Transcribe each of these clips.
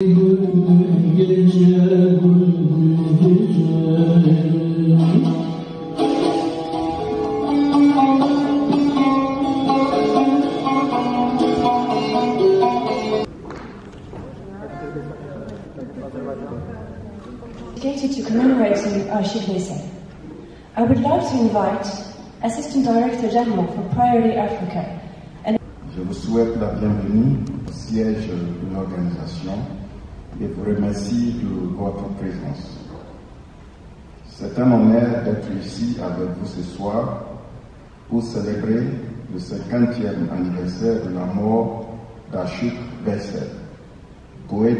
Dedicated to commemorating Ashik Veysel. I would like to invite Assistant Director General for Priority Africa and Je vous souhaite la bienvenue au siège de l'organisation et vous remercie de votre présence. C'est un honneur d'être ici avec vous ce soir pour célébrer le 50e anniversaire de la mort poète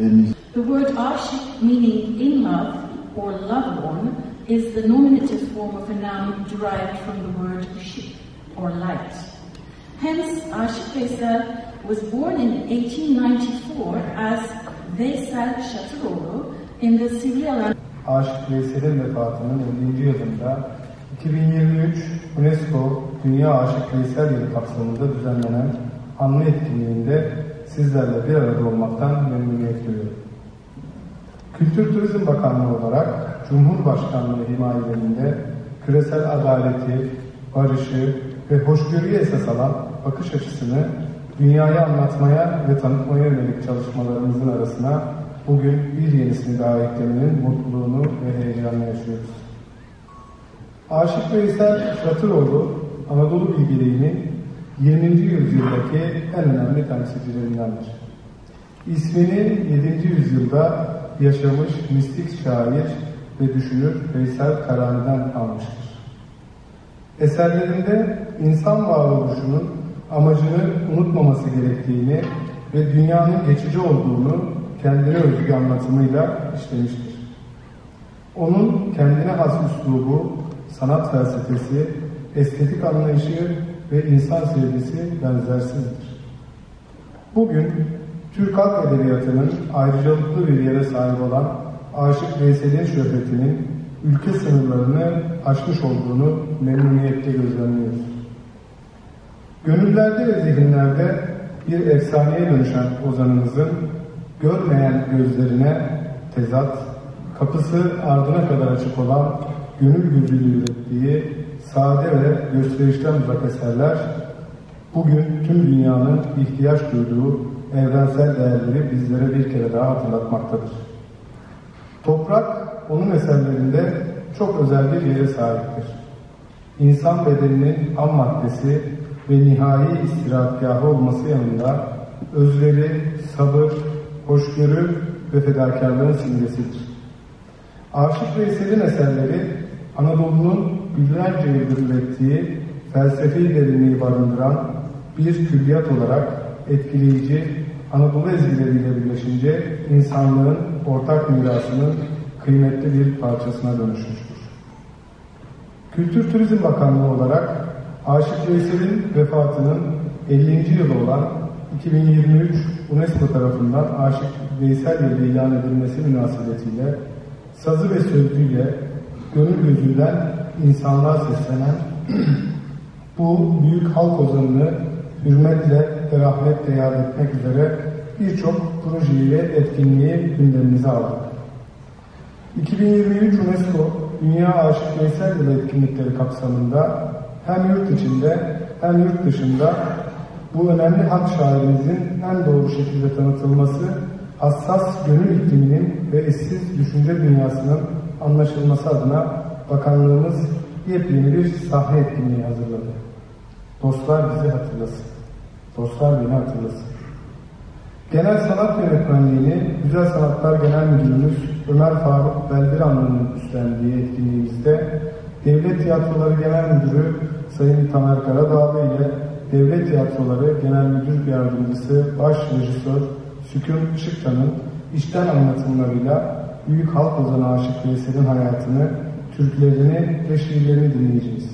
et musicien. The word ashik, meaning in love or loved one, is the nominative form of a noun derived from the word shik or light. Hence, Ashik Veysel was born in 1894 as Veysel Şatıroğlu the Sivri Aşık Veysel'in vefatının 50. yılında 2023 UNESCO Dünya Aşık Veysel Yılı kapsamında düzenlenen anma etkinliğinde sizlerle bir arada olmaktan memnuniyet duyuyorum. Kültür Turizm Bakanlığı olarak Cumhurbaşkanlığı himayelerinde küresel adaleti, barışı ve hoşgörüyü esas alan bakış açısını dünyaya anlatmaya ve tanıtmaya yönelik çalışmalarımızın arasına bugün bir yenisini daha eklemenin mutluluğunu ve heyecanını yaşıyoruz. Aşık Veysel Şatıroğlu, Anadolu bilgeliğinin 20. yüzyıldaki en önemli temsilcilerindendir. İsmini 7. yüzyılda yaşamış mistik şair ve düşünür Veysel Karani'den almıştır. Eserlerinde insan varoluşunun amacını unutmaması gerektiğini ve dünyanın geçici olduğunu kendine özgü anlatımıyla işlemiştir. Onun kendine has üslubu, sanat felsefesi, estetik anlayışı ve insan sevgisi benzersizdir. Bugün Türk Halk Edebiyatı'nın ayrıcalıklı bir yere sahip olan Aşık Veysel'in şöhretinin ülke sınırlarını aşmış olduğunu memnuniyetle gözlemliyoruz. Gönüllerde ve zihinlerde bir efsaneye dönüşen ozanımızın görmeyen gözlerine tezat, kapısı ardına kadar açık olan gönül gözüyle ürettiği sade ve gösterişten uzak eserler bugün tüm dünyanın ihtiyaç duyduğu evrensel değerleri bizlere bir kere daha hatırlatmaktadır. Toprak onun eserlerinde çok özel bir yere sahiptir. İnsan bedeninin ham maddesi ve nihai istirahatgahı olması yanında özveri, sabır, hoşgörü ve fedakarlığın simgesidir. Aşık Veysel'in eserleri Anadolu'nun binlerce yıldır ürettiği felsefi derinliği barındıran bir külliyat olarak etkileyici Anadolu ezgileriyle birleşince insanlığın ortak mirasının kıymetli bir parçasına dönüşmüştür. Kültür Turizm Bakanlığı olarak Aşık Veysel'in vefatının 50. yılı olan 2023 UNESCO tarafından Aşık Veysel Yılı ilan edilmesi münasebetiyle sazı ve sözlüğüyle gönül gözünden insanlığa seslenen bu büyük halk ozanını hürmetle ve rahmetle yad etmek üzere birçok projeyi ve etkinliği gündemimize aldık. 2023 UNESCO Dünya Aşık Veysel Yılı etkinlikleri kapsamında hem yurt içinde hem yurt dışında bu önemli halk şairimizin en doğru şekilde tanıtılması, hassas gönül ikliminin ve eşsiz düşünce dünyasının anlaşılması adına bakanlığımız yepyeni bir sahne etkinliği hazırladı. Dostlar bizi hatırlasın. Dostlar beni hatırlasın. Genel Sanat Yönetmenliğini Güzel Sanatlar Genel Müdürümüz Ömer Faruk Beldiranlı'nın üstlendiği etkinliğimizde Devlet Tiyatroları Genel Müdürü Sayın Tamer Karadağlı ile Devlet Tiyatroları Genel Müdür Yardımcısı Baş Rejisör Sükun Işıktan'ın işten anlatımlarıyla Büyük Halk Ozanı Aşık Veysel'in hayatını, türkülerini ve şiirlerini dinleyeceğiz.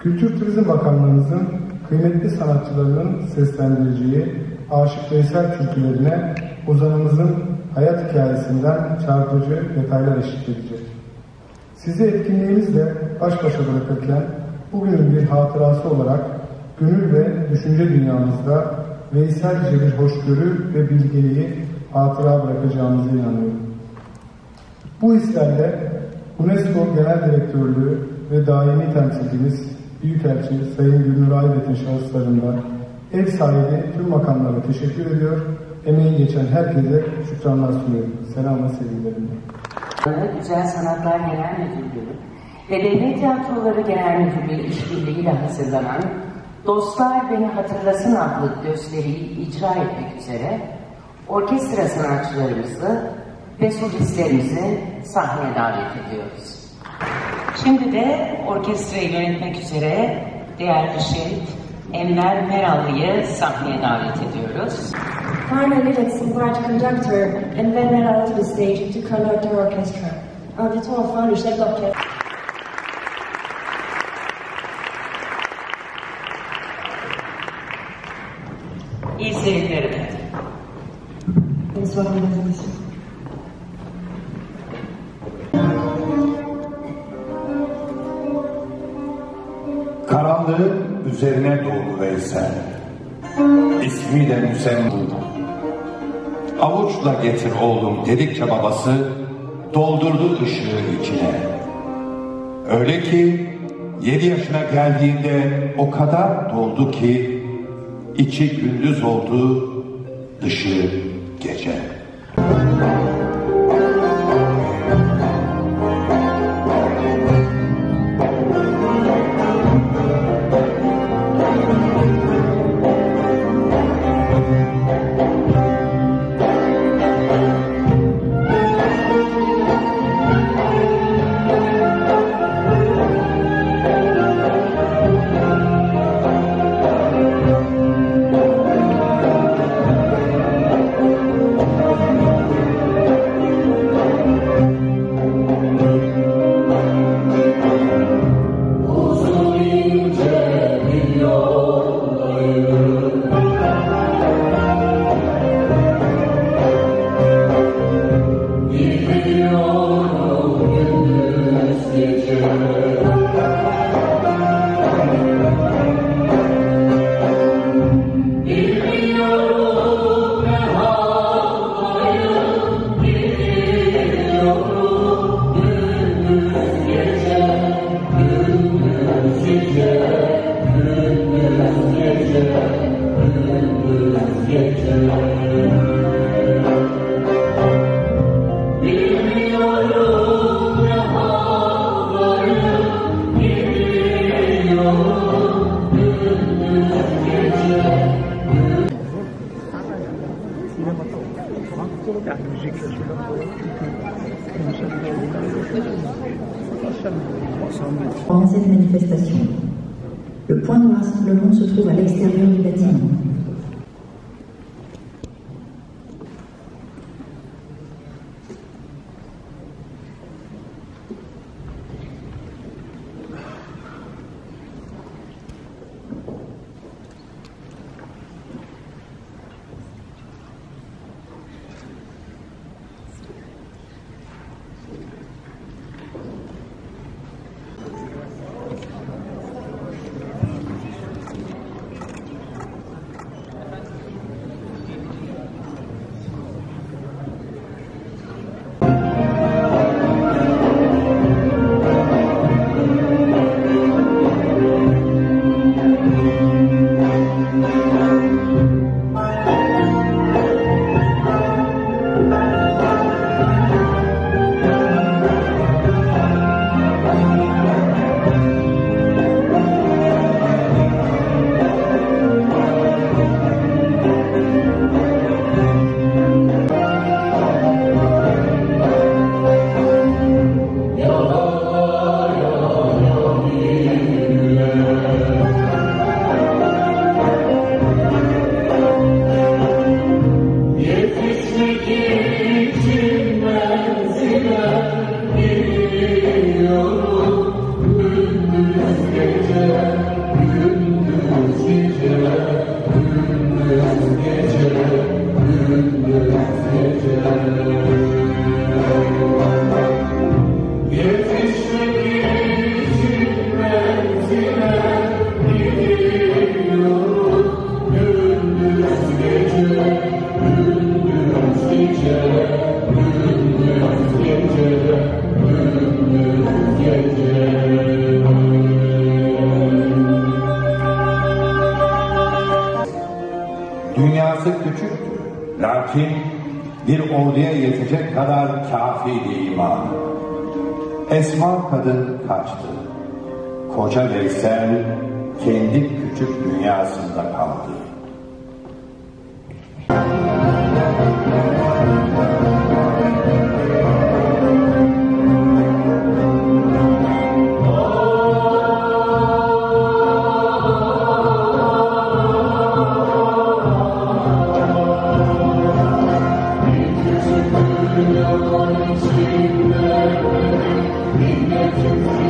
Kültür Turizm Bakanlığımızın kıymetli sanatçılarının seslendireceği Aşık Veysel türkülerine ozanımızın hayat hikayesinden çarpıcı detaylar eşlik edecek. Sizi etkinliğimizle baş başa bırakırken bugünün bir hatırası olarak gönül ve düşünce dünyamızda Veyselce bir hoşgörü ve bilgeliği hatıra bırakacağımıza inanıyorum. Bu hislerle UNESCO Genel Direktörlüğü ve daimi temsilcimiz Büyükelçi Sayın Gülnur Aybet'in şahıslarında ev sahibi tüm makamlara teşekkür ediyor, emeği geçen herkese şükranlar sunuyorum. Selam ve sevgilerimle. Güzel Sanatlar Genel Müdürlüğü ve Devlet Tiyatroları Genel Müdürlüğü işbirliğiyle hazırlanan Dostlar Beni Hatırlasın adlı gösteriyi icra etmek üzere orkestra sanatçılarımızı ve solistlerimizi sahneye davet ediyoruz. Şimdi de orkestrayı yönetmek üzere değerli şehit Enver Merallı'yı sahneye davet ediyoruz. Finally, let's invite conductor Enver Meral to the stage to conduct our orchestra. Invitons enfin le Messieurs. Karanlığın üzerine doğdu Veysel. İsmi de Müsemmu'ydu. Avuçla getir oğlum dedikçe babası doldurdu ışığı içine. Öyle ki yedi yaşına geldiğinde o kadar doldu ki içi gündüz oldu, dışı gece. Bir orduya yetecek kadar kafiydi iman. Esma kadın kaçtı. Koca Veysel kendi küçük dünyasında kaldı. Minnetin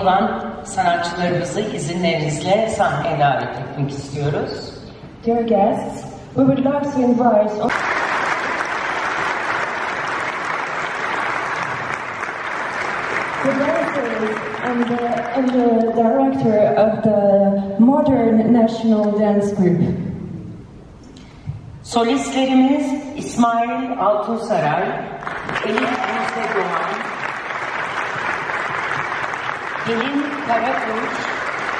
olan sanatçılarımızı izinlerinizle sahneye davet etmek istiyoruz. Dear guests, we would like to invite the dancers and the, and the director of the Modern National Dance Group. Solistlerimiz İsmail Altunsaray, Elif Pelin Karakuş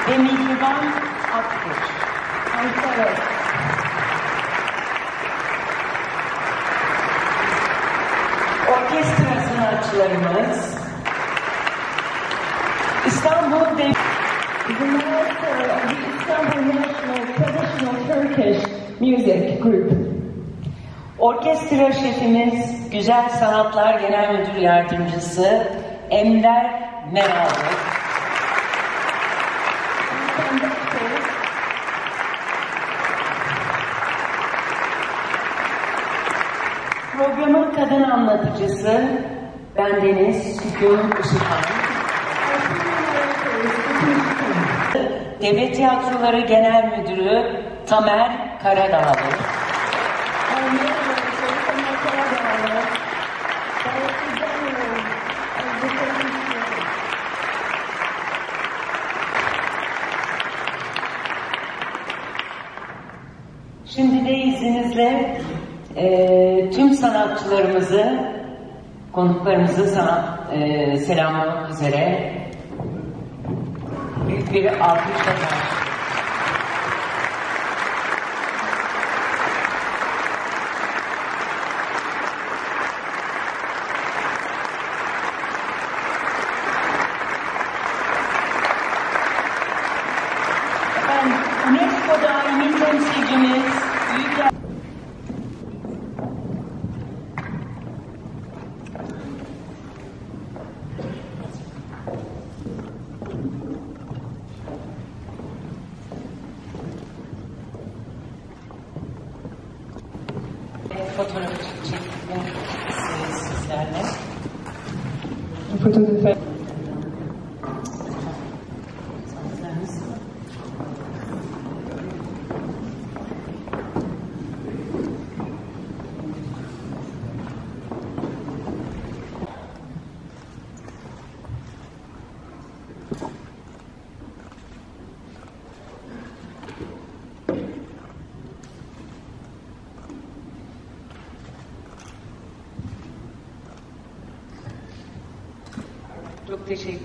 ve Mihriban Akkuş. Evet. Orkestra sanatçılarımız İstanbul Dev The Istanbul National Traditional Turkish Music Group. Orkestra şefimiz Güzel Sanatlar Genel Müdür Yardımcısı Emler Meralı. Anlatıcısı bendeniz Sükun Işıkhan. Devlet Tiyatroları Genel Müdürü Tamer Karadağlı. Şimdi de izninizle eee, tüm sanatçılarımızı, konuklarımızı sana eee, selamlamak üzere büyük bir alkışla karşı- Efendim, UNESCO daimi temsilcimiz Yüce fotoğraf çekmek isteriz sizlerle. Çok teşekkür